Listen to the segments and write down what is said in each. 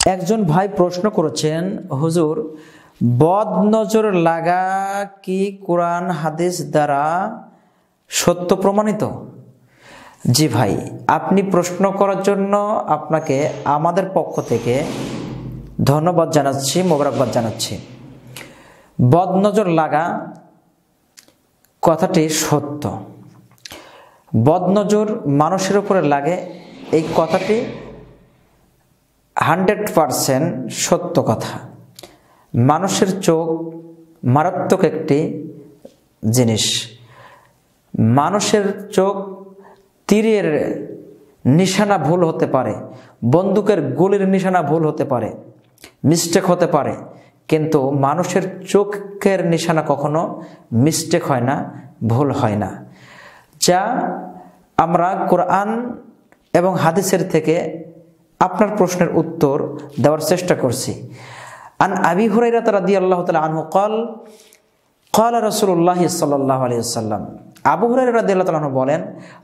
একজন ভাই প্রশ্ন করেছেন, হুজুর বদ নজর লাগা কি কোরআন, হাদিস দ্বারা সত্য প্রমাণিত? জি ভাই, আপনি প্রশ্ন করার জন্য আপনাকে আমাদের পক্ষ থেকে ধন্যবাদ জানাচ্ছি, মোবারকবাদ জানাচ্ছি। বদ নজর লাগা কথাটি সত্য। বদনজর মানুষের উপরে লাগে, এই কথাটি হান্ড্রেড পারসেন্ট সত্য কথা। মানুষের চোখ মারাত্মক একটি জিনিস। মানুষের চোখ তীরের নিশানা ভুল হতে পারে, বন্দুকের গুলির নিশানা ভুল হতে পারে মিস্টেক হতে পারে কিন্তু মানুষের চোখের নিশানা কখনো মিস্টেক হয় না, ভুল হয় না। যা আমরা কোরআন এবং হাদিসের থেকে আপনার প্রশ্নের উত্তর দেওয়ার চেষ্টা করছি। আন আবি হুরাইরা রাদি আল্লাহ তালা আনহু কল কল রসুল্লাহ সাল্লাহ আলিয়াল্লাম আবু হুরাই রাদি আল্লাহ তালু বলেন,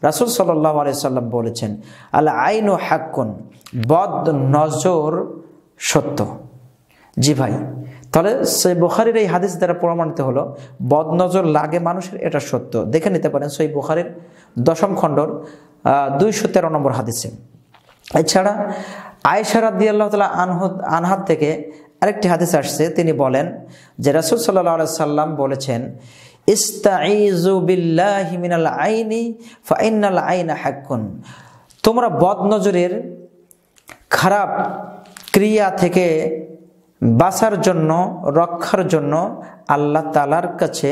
রাসুল সাল্লাহ আলিয়াল্লাম বলেছেন আল্লাহ আইন ও হাক্কুন, বদ নজর সত্য। জি ভাই তাহলে সেই বুখারির এই হাদিস দ্বারা প্রমাণিত হলো, বদনজর লাগে মানুষের, এটা সত্য। দেখে নিতে পারেন সেই বুখারির দশম খণ্ডর দুইশো তেরো নম্বর হাদিসে। এছাড়া আয়েশা রাদি আল্লাহ তালা আনহ আনহাত থেকে আরেকটি হাদিস আসছে, তিনি বলেন যে রাসুল সাল্লাহ সাল্লাম বলেছেন ইস্তাইজু বিল্লাহি মিনাল তোমরা বদনজরের খারাপ ক্রিয়া থেকে বাঁচার জন্য, রক্ষার জন্য আল্লাহ তালার কাছে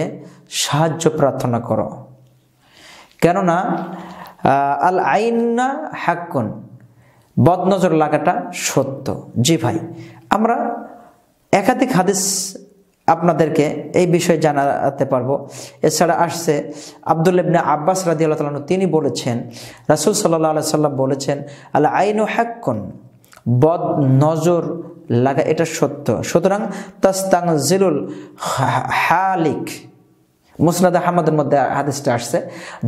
সাহায্য প্রার্থনা করো। কেননা আল আইনা হাক্কুন, বদনজর লাগাটা সত্য। জি ভাই, আমরা একাধিক হাদিস আপনাদেরকে এই বিষয়ে জানাতে পারব। এছাড়া আসছে আবদুল ইবনে আব্বাস রাজি আল্লাহ তিনি বলেছেন, রাসুল সাল্লাহ সাল্লাম বলেছেন আল্লাহ আইনু হাক্কুন বদ নজর লাগা, এটা সত্য। সুতরাং তাস্তাং জিলুল হালিক, মুসনাদ আহমদের মধ্যে হাদিসটা আসছে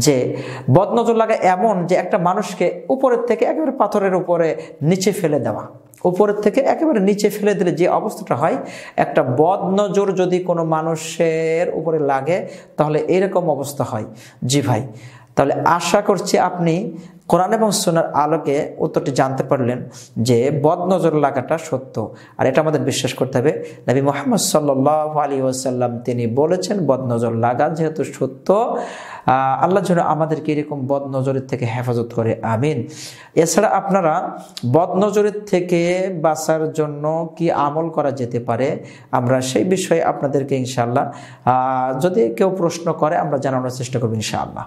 যে, বদনজর লাগা এমন যে একটা মানুষকে উপরের থেকে একেবারে পাথরের উপরে নিচে ফেলে দেওয়া। উপরের থেকে একেবারে নিচে ফেলে দিলে যে অবস্থাটা হয়, একটা বদনজর যদি কোনো মানুষের উপরে লাগে, তাহলে এরকম অবস্থা হয়। জি ভাই, তাহলে আশা করছি আপনি কোরআন এবং সোনার আলোকে উত্তরটি জানতে পারলেন যে বদনজর লাগাটা সত্য। আর এটা আমাদের বিশ্বাস করতে হবে। নবী মোহাম্মদ সাল্লাহ আলী ওসাল্লাম তিনি বলেছেন, বদনজর লাগা যেহেতু সত্য আল্লাহ যেন আমাদেরকে এরকম বদনজরের থেকে হেফাজত করে। আমিন। এছাড়া আপনারা বদনজরের থেকে বাঁচার জন্য কি আমল করা যেতে পারে, আমরা সেই বিষয়ে আপনাদেরকে ইনশাল্লাহ যদি কেউ প্রশ্ন করে, আমরা জানানোর চেষ্টা করব ইনশাআল্লাহ।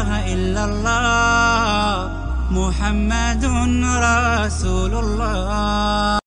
إله إلا الله محمد رسول الله.